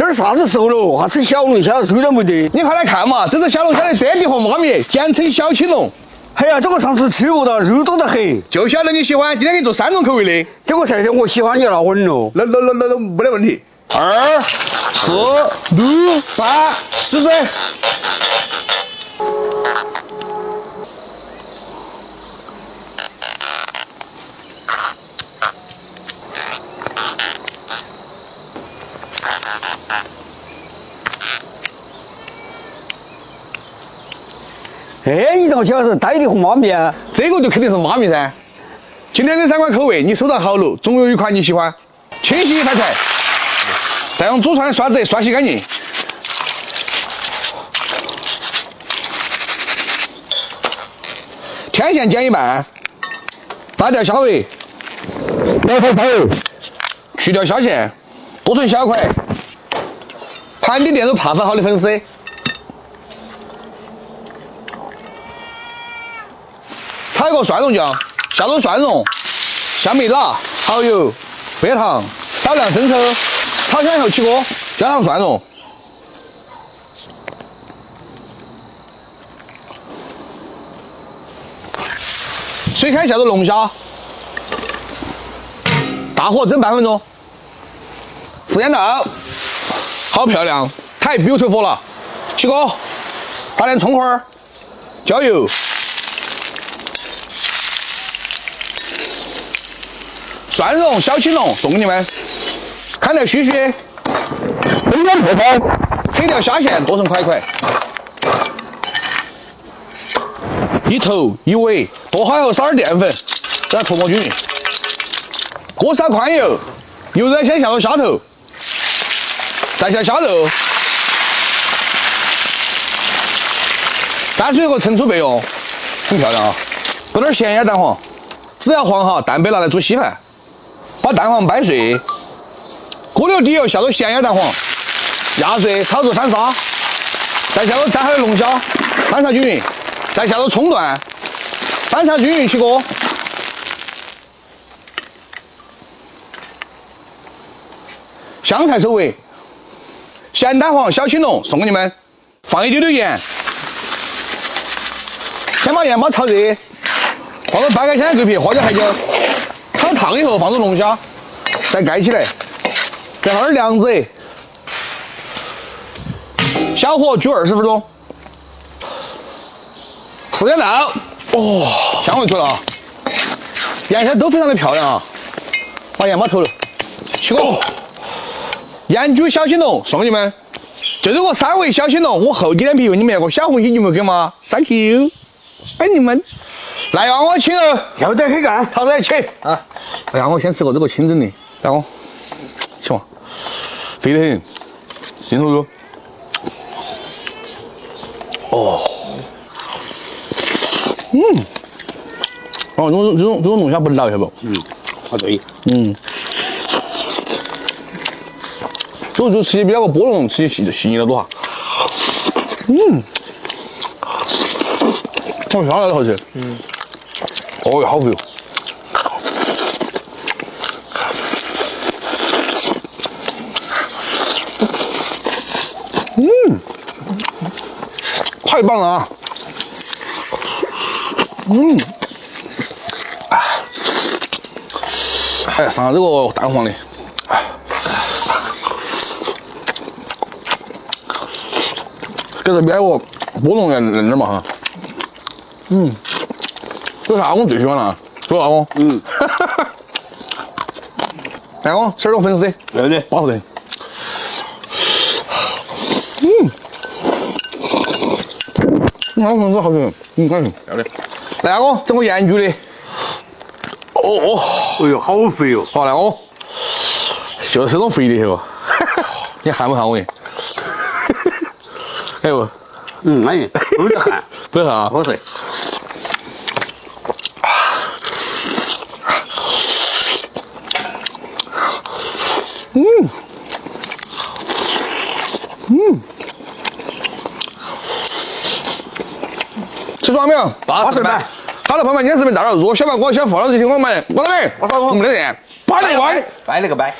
这是啥子时候了？还吃小龙虾，水都没得。你快来看嘛，这是小龙虾的爹地和妈咪，简称小青龙。哎呀，这个上次吃过的，肉多得很。就晓得你喜欢，今天给你做三种口味的。这个菜色我喜欢你拿稳了。那那那那那没得问题。二、四、六、八、十只。哎，你怎么晓得是呆的和妈咪啊？这个就肯定是妈咪噻。今天这三款口味你收藏好了，总有一款你喜欢。清洗一下菜，再用祖传的刷子刷洗干净。天线剪一半，拔掉虾尾，来块油，去掉虾线，剁成小块。盘底店都怕分好的粉丝。炒一个蒜蓉酱，下入蒜蓉、香米辣、蚝油、白糖，少量生抽，炒香以后起锅，加上蒜蓉，水开下入龙虾，大火蒸半分钟，时间到，好漂亮，太 beautiful 了，起锅，撒点葱花儿，浇油。蒜蓉小青龙送给你们，砍掉须须，中间破开，扯掉虾线剁成块块，一头一尾剁好后撒点淀粉，给它涂抹均匀。锅烧宽油，油热先下入虾头，再下虾肉，蘸水后盛出备用，很漂亮啊！搁点咸鸭蛋黄，只要黄哈，蛋白拿来煮稀饭。把蛋黄掰碎，锅里底油下入咸鸭蛋黄，压碎炒至翻沙，再下入炸好的龙虾，翻炒均匀，再下入葱段，翻炒均匀起锅。香菜收尾，咸蛋黄小青龙送给你们，放一丢丢盐，先把盐巴炒热，放入半个香菜桂皮，花椒海椒。炒烫以后放入龙虾，再盖起来，再放点凉子，小火煮二十分钟。时间到，哦，香味出来了，颜色都非常的漂亮啊！把盐巴投入，起锅。盐焗小青龙送给你们，就这个三味小青龙，我厚几脸皮问你们个小红心，你们给吗？Thank you，爱你们。来，让我请哦，要得很干，好噻，请啊！哎呀，我先吃个这个清蒸的，来我，吃嘛，肥得很，镜头哥，哦，嗯，哦，这种这种这种龙虾不老，晓得不？嗯，好对，嗯，这就吃起比那个波龙吃起细细腻得多。哈，嗯，好香来好吃，嗯。哦哟，好肥哦！嗯，太棒了啊！嗯，哎，上上这个蛋黄的，给这边我菠萝来嫩点嘛哈。嗯。这啥我最喜欢了，说啥我？嗯，来我吃点粉丝，要得，巴适的。嗯，那粉丝好吃，嗯，开心，要得。来我整个盐焗的。哦哦，哎呦，好肥哦！好来我，就是这种肥的哦。你喊不喊我？哎不？嗯，安逸，不得汗，不得汗啊，好吃。嗯，嗯，吃爽没有？八十板。好了，朋友们，今天视频到这。如果喜欢我，喜欢付老师，请我们，我这边，我们的店，拜了个拜，拜了个拜。